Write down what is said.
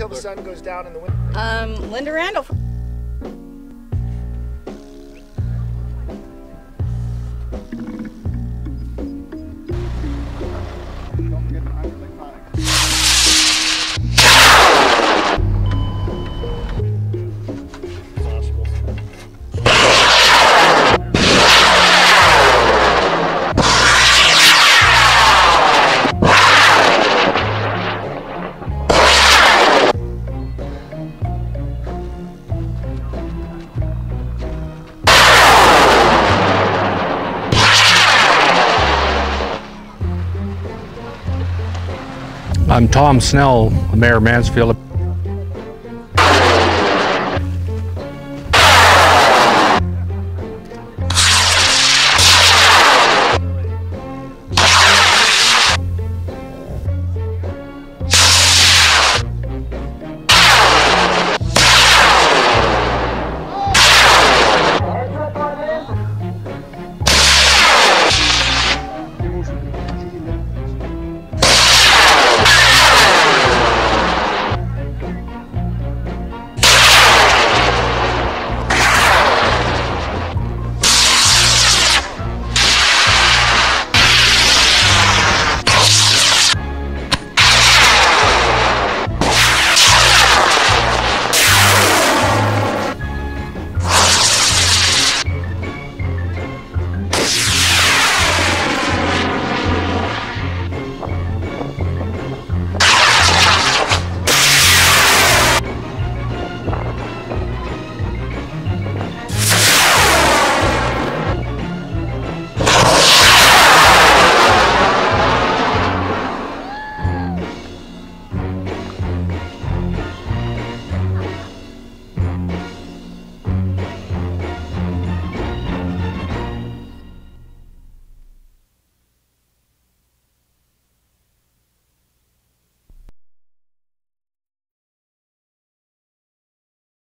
till the sun goes down in the winter. Um, Linda Randall. I'm Tom Snell, Mayor of Mansfield.